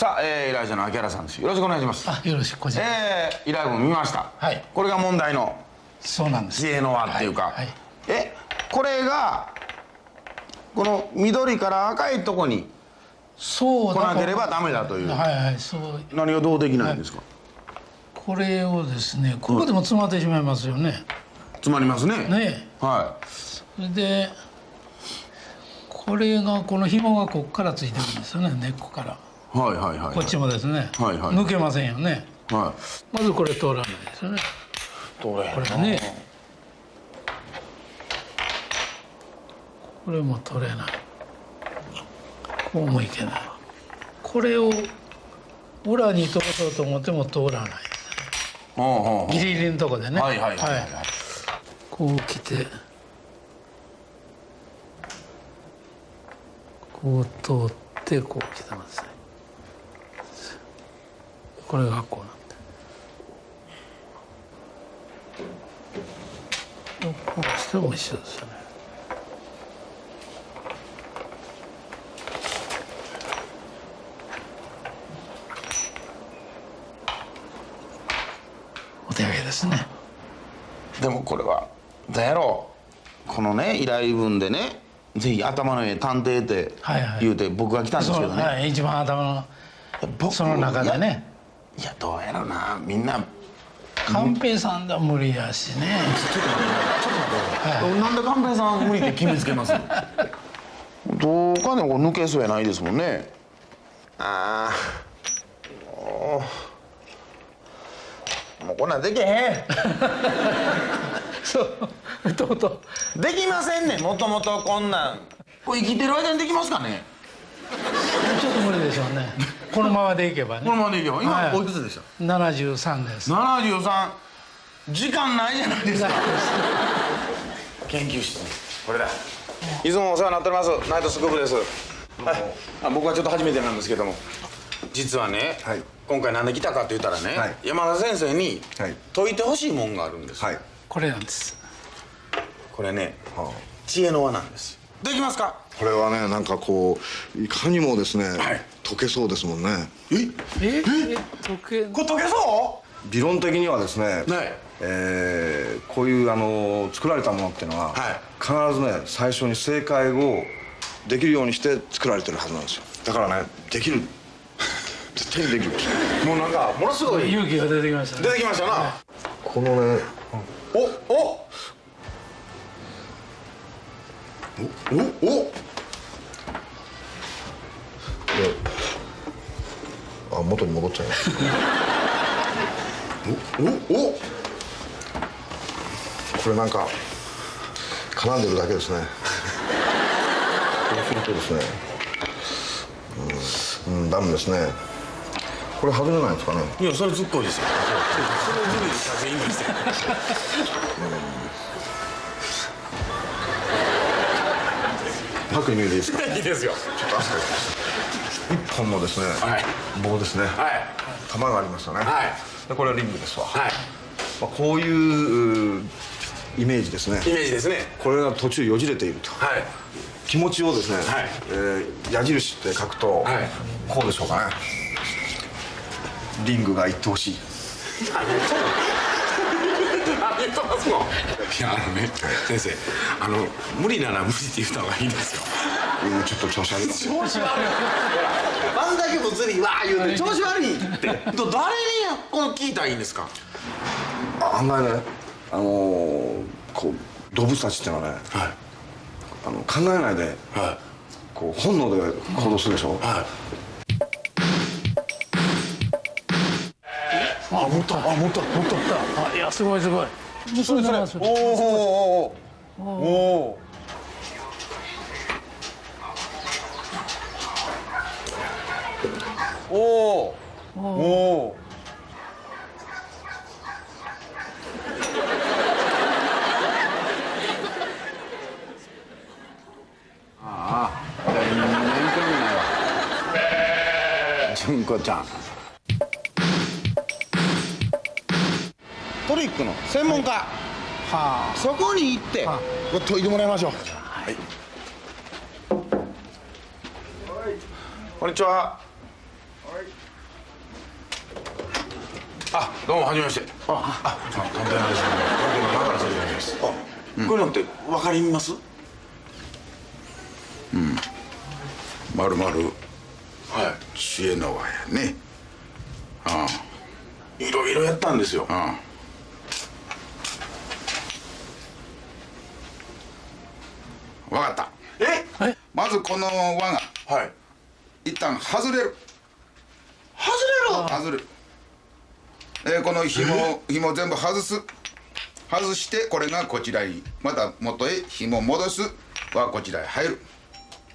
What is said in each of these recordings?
さあ、えー、依頼者の秋原さんです。よろしくお願いします。あよろしくこちら。えー、依頼文見ました。はい。これが問題のそうなんです。知恵の輪っていうか、はいはい。えこれがこの緑から赤いとこにそう来なければダメだという。はいはいそう。何がどうできないんですか、これをですねここでも詰まってしまいますよね、詰まりますね。ね。はそれでこれがこの紐がここからついてるんですよね根っこから。いはいはいはいこっちもですね、はいはい。抜けませんよね。はまずこれ通らないですよね。いどれこれがね。これも取れない。こうもいけない。これを裏に通そうと思っても通らないほうほうほうギリギリのとこでね。はいはいはいはい、はい。こう来て。こう通ってこう来てますねこれがこうなって。こうしても一緒ですよねお手上げですね。でもこれはどうやろう。このね依頼文でねぜひ頭の上探偵ってはいはい。言うて僕が来たんですけどね、はい一番頭の僕その中でねいやどうやろうな。みんな。カンペさんでは無理やしね。ちょっと待ってちょっと待って、なんで寛平さん無理って決めつけます？どうかでもこう抜けそうやないですもんね。ああもうこんなんできへそう。とうとうんできませんねもともとこんなん。これ生きてる間にできますかね？ちょっと無理でしょうね。このままでいけばね。このままでいけば。今、はい。おいくつでした？73です。73時間ないじゃないですか。研究室これだ。いつもお世話になっております。ナイトスクープです。はい。あ僕はちょっと初めてなんですけども。実はね、はい。今回なんで来たかって言ったらね、はい。山田先生にはい。解いてほしいもんがあるんです、はい。これなんです。これねはあ。知恵の輪なんですできますか？これはねなんかこういかにもですね、はい。解けそうですもんね。え？え？え？時計これ解けそ理論的にはですね、うはい。えーこういうあの作られたものっていうのは、はい。必ずね最初に正解をできるようにして作られてるはずなんですよ。だからねできる。絶対にできる。もうなんかものすごい。勇気が出てきましたね。出てきましたな、このねおおおおお。あ元に戻っちゃいますおおこれなんか絡んでるだけですね。こうするとですね。うん、うん、ダメですね。これ外れないですかね。いやそれずっこいですよ。それを無理にさせていいん。ですよパックに見えていいですか？いいですよ。一本のですね、はい。棒ですね、はい。玉がありますよね、はい。でこれはリングですわ、はい。まあ、こういううイメージですね。イメージですね。これが途中よじれていると。はい。気持ちをですね、はい。えー矢印って書くと、はい。こうでしょうかね。リングが一等しい。何言ってますのいやあのね先生あの無理なら無理って言った方がいいですよ。うんちょっと調子悪い。な調子悪い。あんだけ物理わー言うて調子悪いって。ど誰にこの聞いたらいいんですか？あ案外ねあのーこう動物たちっていうのはねはい。あの考えないではこう本能で行動するでしょ、いはい。あ持ったあ持った持った。あいやすごいすごいそれそれおーおーおーおーおーおーああ全然興味ないトリックの専門家。はそこに行ってはこれ解いてもらいましょう。はい。こんにちは。あどうもはじめまして。あ。あ探偵なんですけど探偵の中野先生です。あ、こういうのって分かります？まるまる。はい。知恵の輪やね。あいろいろやったんですよ。あ分かった。え？まずこの輪がはい。一旦外れる。外れる？外れる。えーこの紐紐全部外す。外してこれがこちらにまた元へ紐戻す。はこちらへ入る。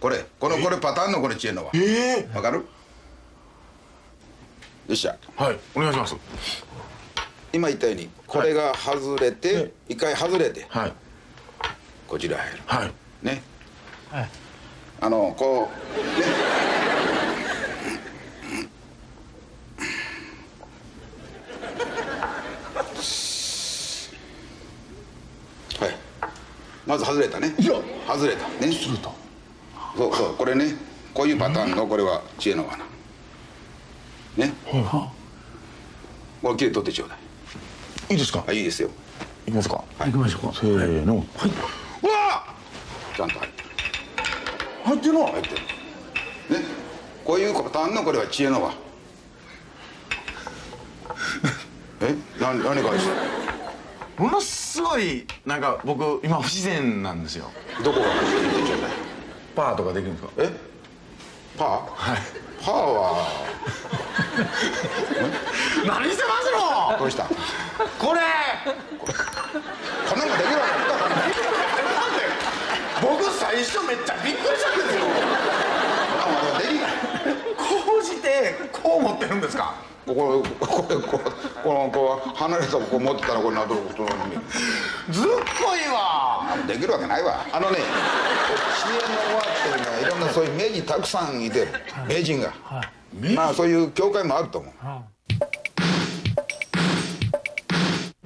これこのこれパターンのこれ知恵の輪。え？えわかる？よっしゃ。はいお願いします。今言ったようにこれが外れて一回外れてはい。こちらへ入る。はいね。はい。あのこう。ねはい。まず外れたね。外れた。ね。そうそう。これね。こういうパターンのこれは知恵の罠。ね。これきれいに取ってちょうだい。いいですか？あいいですよ。いきますか。行きましょうか。せーの。はいちゃんと入ってる。入ってるの入ってる。ねこういうパターンの？これは知恵の輪。え？何何返したものすごいなんか僕今不自然なんですよ。どこが入ってるちょうだいパーとかできるんですか？え？パー？はい。パーは？何してますの？どうした？これ！こんなのできるわ僕最初めっちゃびっくりしたんですよ。けない。できない。こうしてこう持ってるんですか？ここここここのこう離れたここ持ってたらこれなどることにずっこいわできるわけないわあのね知恵の輪っていうのはいろんなそういう名人たくさんいて名人がまあそういう教会もあると思う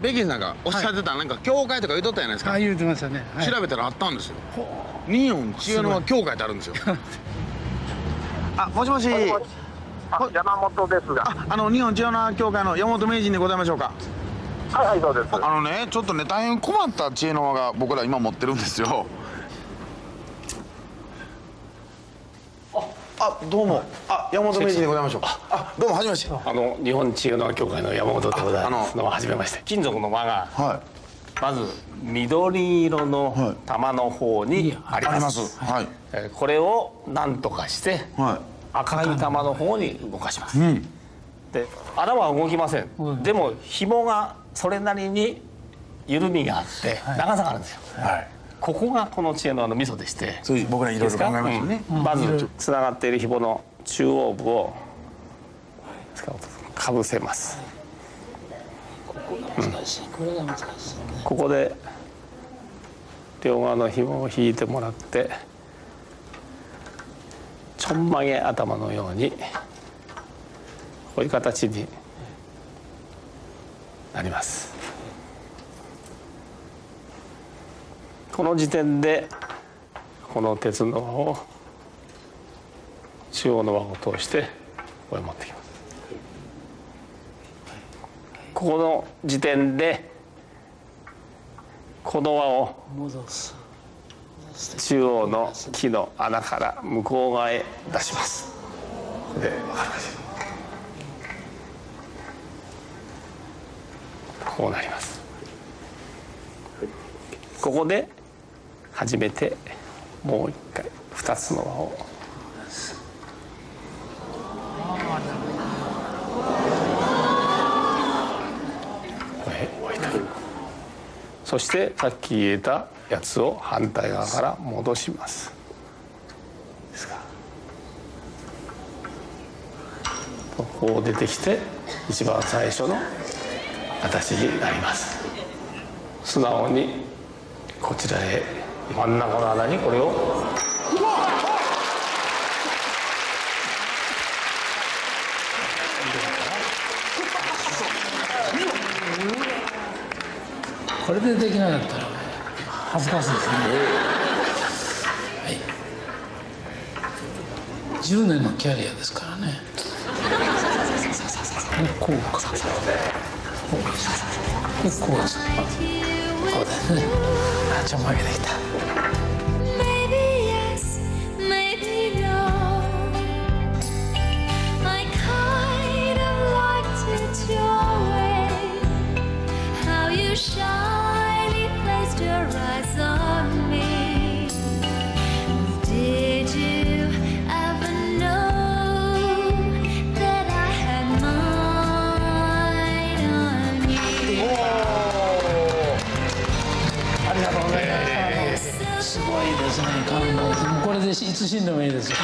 ベキンさんがおっしゃってたなんか教会とか言うとったじゃないですか、あ言うてましたね、はい、調べたらあったんですよ。日本知恵の輪教会ってあるんですよ。あもしもし。あ山本ですが。ああの日本知恵の輪教会の山本名人でございましょうか。はいはいそうです。あのねちょっとね大変困った知恵の輪が僕ら今持ってるんですよあどうも。あ山本名人でございましょう。かあどうもはじめまして。あの日本知恵の輪協会の山本でございますあのはじめまして。金属の輪がはまず緑色の玉の方にありいありまます。すはい。えーこれを何とかしては赤い玉の方に動かします、で穴は動きません、でも紐がそれなりに緩みがあって長さがあるんですよ、いはいここがこの知恵の輪のミソでして。そういう僕らいろいろ考えましたね。うん。まずつながっている紐の中央部をかぶせます。難しい。これが難しいここで両側の紐を引いてもらってちょんまげ頭のようにこういう形になりますこの時点でこの鉄の輪を中央の輪を通してここへ持ってきます。ここの時点でこの輪を中央の木の穴から向こう側へ出します。でわかりますこうなります。ここで初めてもう一回二つの輪を。そしてさっき入れたやつを反対側から戻します。ですか。こう出てきて一番最初の形になります。素直にこちらへ。真ん中の穴にこれを。これでできなかったら恥ずかしいですね、はい、10年のキャリアですからね。こうか。こうですね Son muy 寿司でもいいですよ。